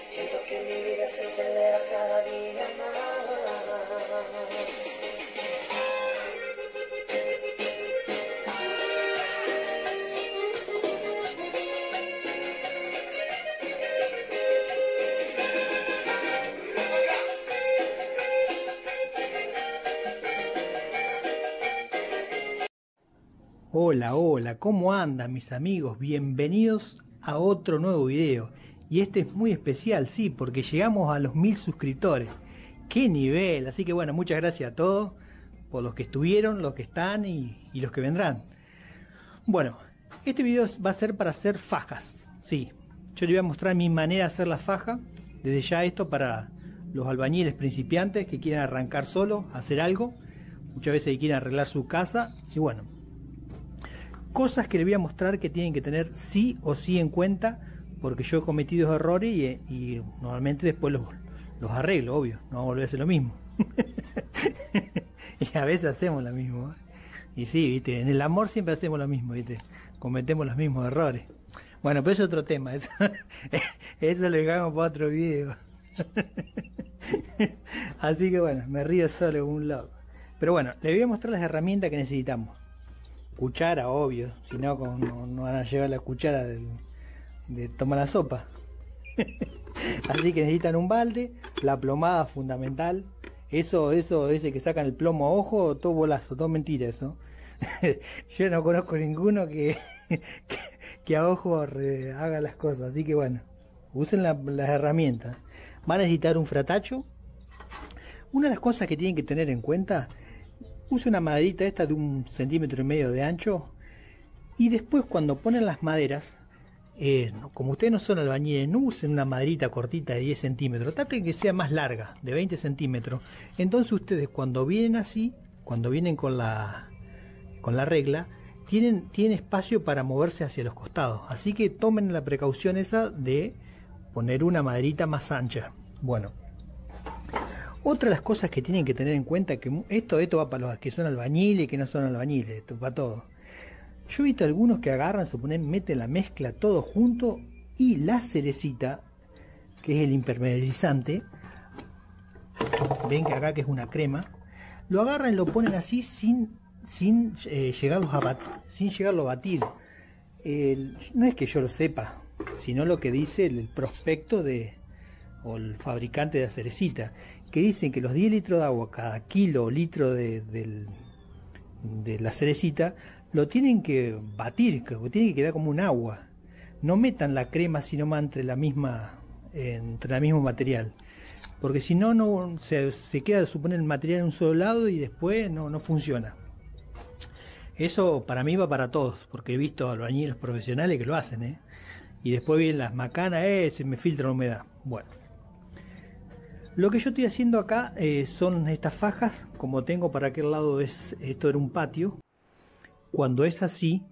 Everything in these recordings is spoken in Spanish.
Siento que mi vida se acelera cada día más. Hola, hola, ¿cómo andan mis amigos? Bienvenidos a otro nuevo video. Y este es muy especial, sí, porque llegamos a los mil suscriptores. ¡Qué nivel! Así que bueno, muchas gracias a todos por los que estuvieron, los que están y, los que vendrán. Bueno, este video va a ser para hacer fajas, sí. Yo les voy a mostrar mi manera de hacer la faja. Desde ya esto para los albañiles principiantes que quieren arrancar solo, hacer algo. Muchas veces quieren arreglar su casa. Y bueno, cosas que les voy a mostrar que tienen que tener sí o sí en cuenta, porque yo he cometido errores y, normalmente después los, los, arreglo, obvio, no volver a hacer lo mismo. y a veces hacemos lo mismo. ¿eh? Y sí, viste, en el amor siempre hacemos lo mismo, viste, cometemos los mismos errores. Bueno, pero es otro tema, eso, eso lo dejamos para otro video. Así que bueno, me río solo un loco. Pero bueno, les voy a mostrar las herramientas que necesitamos cuchara, obvio, si no, no, van a llevar la cuchara de tomar la sopa. Así que necesitan un balde, la plomada fundamental. Eso, eso, ese que sacan el plomo a ojo, todo bolazo, todo mentira eso. Yo no conozco ninguno que, que, a ojo haga las cosas. Así que bueno, usen las herramientas. Van a necesitar un fratacho. Una de las cosas que tienen que tener en cuenta Use una maderita esta de un centímetro y medio de ancho y después cuando ponen las maderas, eh, como ustedes no son albañiles, no usen una maderita cortita de 10 centímetros, traten que sea más larga, de 20 centímetros. Entonces ustedes cuando vienen así, cuando vienen con la, con la regla, tienen, tienen espacio para moverse hacia los costados. Así que tomen la precaución esa de poner una maderita más ancha. Bueno, otra de las cosas que tienen que tener en cuenta que esto, esto va para los que son albañiles y que no son albañiles, esto para todo. Yo he visto algunos que agarran, suponen, meten la mezcla todo junto y la cerecita, que es el impermeabilizante, ven que acá que es una crema, lo agarran y lo ponen así sin, sin, eh, llegarlos a batir, sin llegarlo a batir. no es que yo lo sepa, sino lo que dice el prospecto de, o el fabricante de la cerecita, que dicen que los 10 litros de agua cada kilo o litro de, de, la cerecita lo tienen que batir, que tiene que quedar como un agua. No metan la crema sino más entre la misma entre el mismo material. Porque si no, no se, se queda suponer el material en un solo lado y después no, no funciona. Eso para mí va para todos, porque he visto albañiles profesionales que lo hacen, ¿eh? Y después vienen las macanas, eh, se me filtra la humedad. Bueno. Lo que yo estoy haciendo acá eh, son estas fajas, como tengo para aquel lado es esto era un patio. Cuando es así,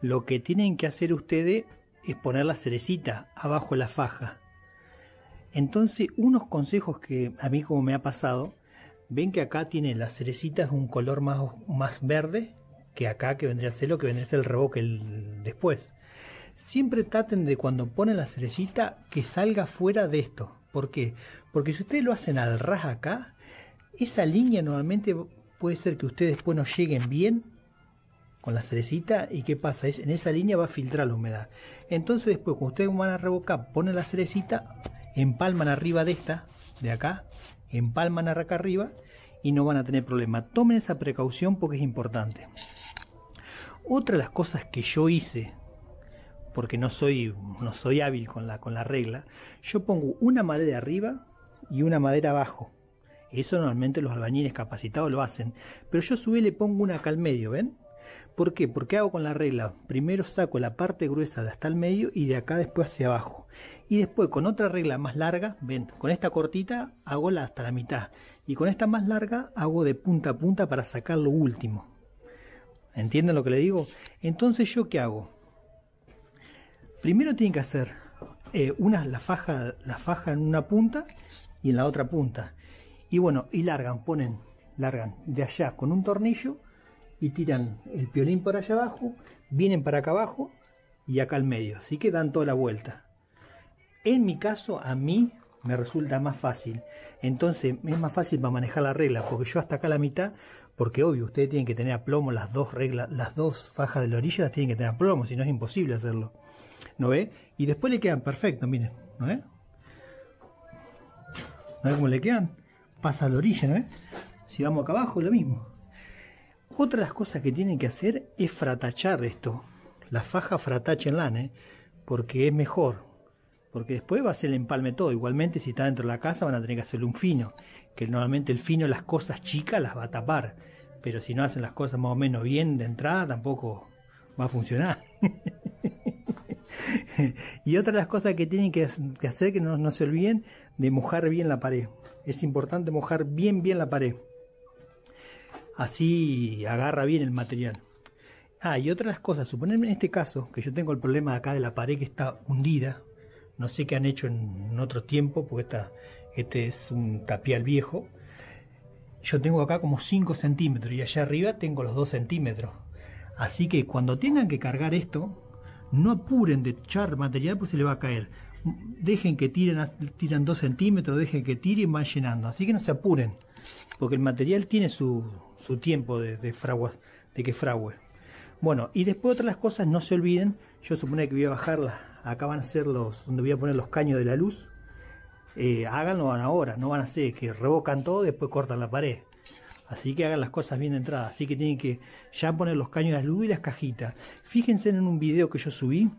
lo que tienen que hacer ustedes es poner la cerecita abajo de la faja. Entonces, unos consejos que a mí como me ha pasado, ven que acá tiene las cerecitas un color más, más verde que acá que vendría a ser lo que vendría a ser el reboque después. Siempre traten de cuando ponen la cerecita que salga fuera de esto, ¿Por qué? Porque si ustedes lo hacen al ras acá, esa línea normalmente puede ser que ustedes después no lleguen bien con la cerecita y qué pasa es en esa línea va a filtrar la humedad entonces después cuando ustedes van a revocar ponen la cerecita empalman arriba de esta de acá empalman acá arriba y no van a tener problema tomen esa precaución porque es importante otra de las cosas que yo hice porque no soy, no soy hábil con la, con la regla, yo pongo una madera arriba y una madera abajo. Eso normalmente los albañiles capacitados lo hacen. Pero yo subí y le pongo una acá al medio, ¿ven? ¿Por qué? Porque hago con la regla. Primero saco la parte gruesa de hasta el medio y de acá después hacia abajo. Y después con otra regla más larga, ven, con esta cortita hago la hasta la mitad. Y con esta más larga hago de punta a punta para sacar lo último. ¿Entienden lo que le digo? Entonces yo qué hago? Primero tienen que hacer eh, una, la, faja, la faja en una punta y en la otra punta. Y bueno, y largan, ponen, largan de allá con un tornillo y tiran el piolín por allá abajo, vienen para acá abajo y acá al medio. Así que dan toda la vuelta. En mi caso, a mí me resulta más fácil. Entonces es más fácil para manejar la regla, porque yo hasta acá la mitad, porque obvio, ustedes tienen que tener a plomo las dos reglas, las dos fajas de la orilla las tienen que tener a plomo, si no es imposible hacerlo. ¿No ve? Y después le quedan perfectos, miren, ¿no ve? ¿No ve cómo le quedan? Pasa a la orilla, ¿no ve? Si vamos acá abajo, lo mismo. Otra de las cosas que tienen que hacer es fratachar esto. La faja fratachenla, ¿eh? porque es mejor. Porque después va a ser el empalme todo. Igualmente, si está dentro de la casa, van a tener que hacerle un fino. Que normalmente el fino, las cosas chicas, las va a tapar. Pero si no hacen las cosas más o menos bien de entrada, tampoco va a funcionar. y otra de las cosas que tienen que, hacer, que no, no se olviden, de mojar bien la pared. Es importante mojar bien, bien la pared así agarra bien el material. Ah, y otras cosas, suponerme en este caso, que yo tengo el problema acá de la pared que está hundida, no sé qué han hecho en, otro tiempo, porque esta, este es un tapial viejo, yo tengo acá como 5 centímetros y allá arriba tengo los 2 centímetros. Así que cuando tengan que cargar esto, no apuren de echar material pues se le va a caer. Dejen que tiren, tiran 2 centímetros, dejen que tiren y van llenando. Así que no se apuren, porque el material tiene su, su tiempo de, de, de que frague. Bueno, y después otras cosas, no se olviden, yo supone que voy a bajarla, acá van a ser los, donde voy a poner los caños de la luz, eh, háganlo ahora, no van a ser que revocan todo, después cortan la pared. Así que hagan las cosas bien de entrada. Así que tienen que ya poner los caños de la luz y las cajitas. Fíjense en un video que yo subí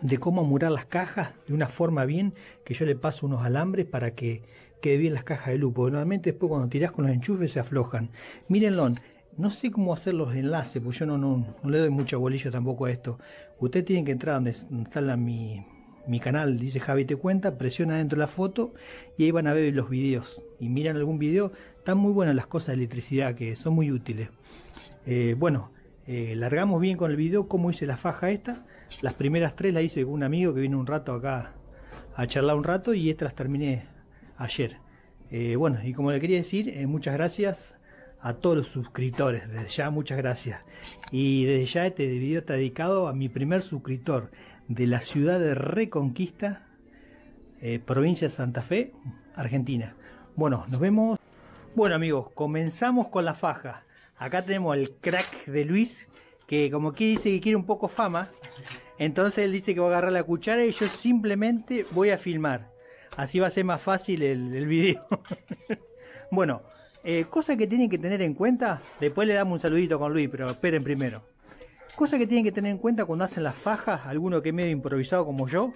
de cómo murar las cajas de una forma bien, que yo le paso unos alambres para que quede bien las cajas de luz, porque normalmente después cuando tirás con los enchufes se aflojan. Mírenlo, no sé cómo hacer los enlaces, porque yo no, no, le doy mucha bolilla tampoco a esto. Ustedes tienen que entrar donde está mi, mi canal, dice Javi Te Cuenta, presiona dentro de la foto y ahí van a ver los videos. Y miran algún video, están muy buenas las cosas de electricidad que son muy útiles. Eh, bueno, eh, largamos bien con el video cómo hice la faja esta. Las primeras tres las hice con un amigo que vino un rato acá a charlar un rato y estas las terminé ayer. Eh, bueno, y como le quería decir, eh, muchas gracias a todos los suscriptores. Desde ya, muchas gracias. Y desde ya este video está dedicado a mi primer suscriptor de la ciudad de Reconquista, provincia de Santa Fe, Argentina. Bueno, nos vemos. Bueno amigos, comenzamos con la faja. Acá tenemos el crack de Luis, que como aquí dice que quiere un poco fama, entonces él dice que va a agarrar la cuchara y yo simplemente voy a filmar. Así va a ser más fácil el, video. bueno, eh, cosa que tienen que tener en cuenta, después le damos un saludito con Luis, pero esperen primero. Cosa que tienen que tener en cuenta cuando hacen las fajas, alguno que medio improvisado como yo,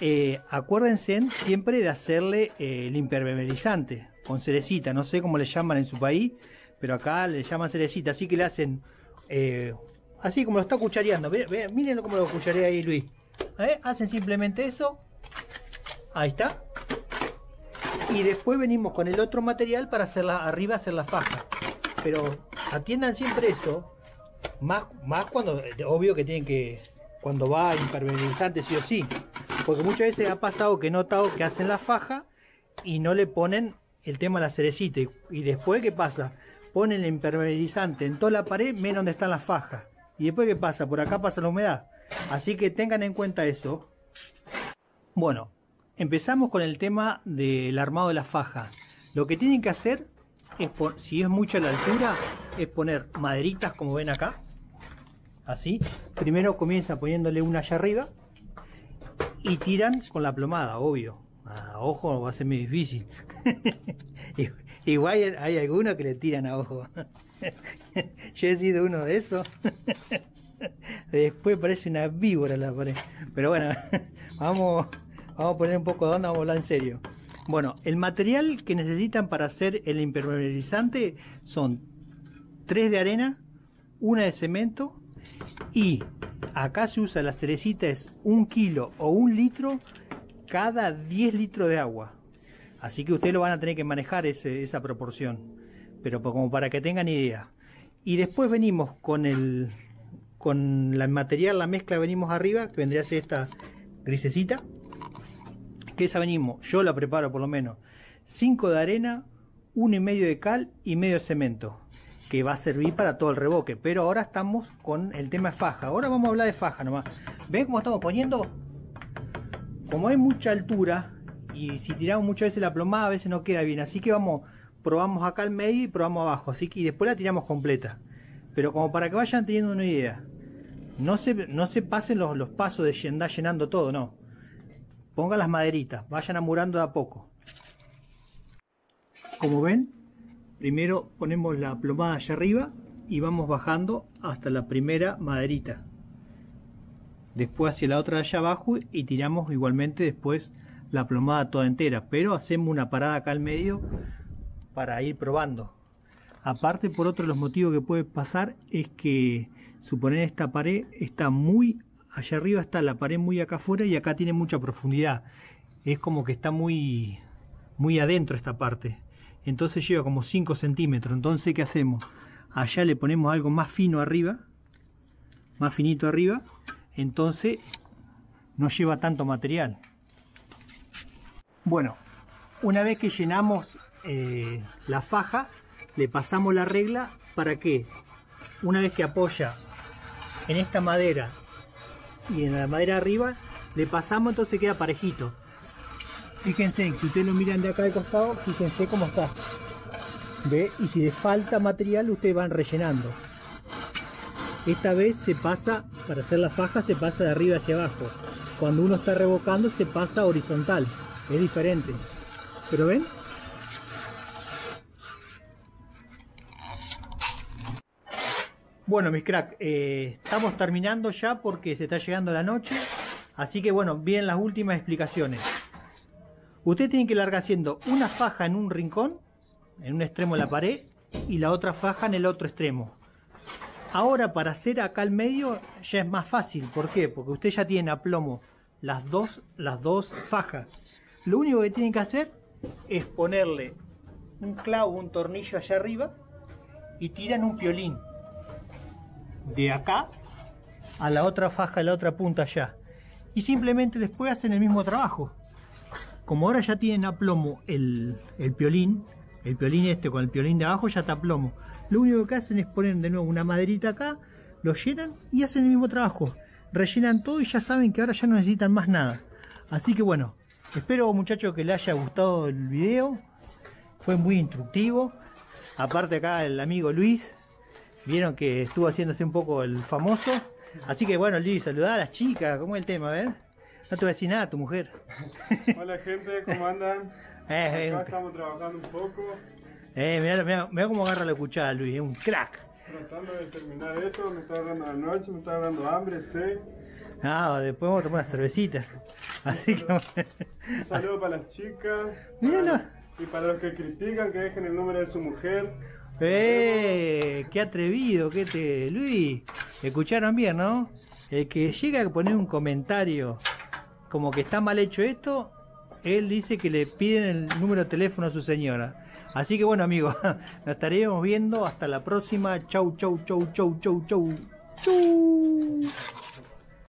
eh, acuérdense siempre de hacerle eh, el impermeabilizante con cerecita, no sé cómo le llaman en su país, pero acá le llaman cerecita, así que le hacen eh, así como lo está cuchareando. Miren cómo lo cucharea ahí Luis. ¿Eh? Hacen simplemente eso. Ahí está. Y después venimos con el otro material para hacerla arriba, hacer la faja. Pero atiendan siempre eso. Más, más cuando, obvio que tienen que, cuando va impermeabilizante sí o sí. Porque muchas veces ha pasado que he notado que hacen la faja y no le ponen el tema de la cerecita. y después, ¿qué pasa? ponen el impermeabilizante en toda la pared, menos donde están las fajas. Y después, ¿qué pasa? Por acá pasa la humedad. Así que tengan en cuenta eso. Bueno, empezamos con el tema del armado de la faja. Lo que tienen que hacer es, si es mucha la altura, es poner maderitas como ven acá. Así. Primero comienza poniéndole una allá arriba. Y tiran con la plomada, obvio. A ojo va a ser muy difícil. Igual hay algunos que le tiran a ojo. Yo he sido uno de esos. Después parece una víbora la pared. Pero bueno, vamos, vamos a poner un poco de onda, vamos a hablar en serio. Bueno, el material que necesitan para hacer el impermeabilizante son 3 de arena, una de cemento y acá se usa la cerecita es un kilo o un litro cada 10 litros de agua. Así que ustedes lo van a tener que manejar esa proporción, pero como para que tengan idea. Y después venimos con el con el material, la mezcla venimos arriba, que vendría a ser esta grisecita, que esa venimos, yo la preparo por lo menos, 5 de arena, uno y medio de cal y medio de cemento, que va a servir para todo el reboque. Pero ahora estamos con el tema faja. Ahora vamos a hablar de faja nomás. ¿Ven cómo estamos poniendo? como hay mucha altura y si tiramos muchas veces la plomada a veces no queda bien, así que vamos, probamos acá al medio y probamos abajo, así que y después la tiramos completa. Pero como para que vayan teniendo una idea, no se, no se pasen los, los pasos de andar llenando todo, no. Pongan las maderitas, vayan amurando de a poco. Como ven, primero ponemos la plomada allá arriba y vamos bajando hasta la primera maderita. Después hacia la otra allá abajo y tiramos igualmente después la plomada toda entera. Pero hacemos una parada acá al medio para ir probando. Aparte, por otro de los motivos que puede pasar es que suponer esta pared está muy allá arriba, está la pared muy acá afuera y acá tiene mucha profundidad. Es como que está muy, muy adentro esta parte. Entonces lleva como 5 centímetros. Entonces, ¿qué hacemos? allá le ponemos algo más fino arriba, más finito arriba, entonces no lleva tanto material. Bueno, una vez que llenamos eh, la faja, le pasamos la regla para que una vez que apoya en esta madera y en la madera arriba, le pasamos entonces queda parejito. Fíjense, si ustedes lo miran de acá al costado, fíjense cómo está. ¿Ve? Y si les falta material, ustedes van rellenando. Esta vez se pasa, para hacer la faja, se pasa de arriba hacia abajo. Cuando uno está revocando, se pasa horizontal. Es diferente. ¿Pero ven? Bueno, mis crack, eh, estamos terminando ya porque se está llegando la noche. Así que bueno, vienen las últimas explicaciones. Ustedes tienen que largar haciendo una faja en un rincón en un extremo de la pared y la otra faja en el otro extremo. Ahora para hacer acá al medio ya es más fácil. ¿Por qué? Porque usted ya tiene a plomo las dos, las dos fajas. Lo único que tienen que hacer es ponerle un clavo, un tornillo allá arriba y tiran un piolín de acá a la otra faja, a la otra punta allá. Y simplemente después hacen el mismo trabajo. Como ahora ya tienen a plomo el, el piolín, el piolín este con el piolín de abajo ya está plomo. Lo único que hacen es poner de nuevo una maderita acá, lo llenan y hacen el mismo trabajo. Rellenan todo y ya saben que ahora ya no necesitan más nada. Así que bueno, espero muchachos que les haya gustado el video. Fue muy instructivo. Aparte acá el amigo Luis, vieron que estuvo haciéndose un poco el famoso. Así que bueno Luis, saludá a las chicas, ¿cómo es el tema? A ver. No te voy a decir nada a tu mujer. Hola gente, ¿cómo andan? Eh, Acá estamos trabajando un poco, eh, mirá, mirá- mirá cómo agarra la cuchara Luis, es un crack. tratando de terminar esto, me está agarrando la noche, me está agarrando hambre, sed. Ah, después vamos a tomar una cervecita. Así que Un saludo para las chicas. Míralo. para- y para los que critican, que dejen el número de su mujer. ¡Eh! ¡Qué atrevido! ¿Qué te... Luis, escucharon bien, ¿no? El que llega a poner un comentario como que está mal hecho esto, él dice que le piden el número de teléfono a su señora. Así que bueno, amigos, nos estaremos viendo hasta la próxima. Chau, chau, chau, chau, chau, chau. Chau.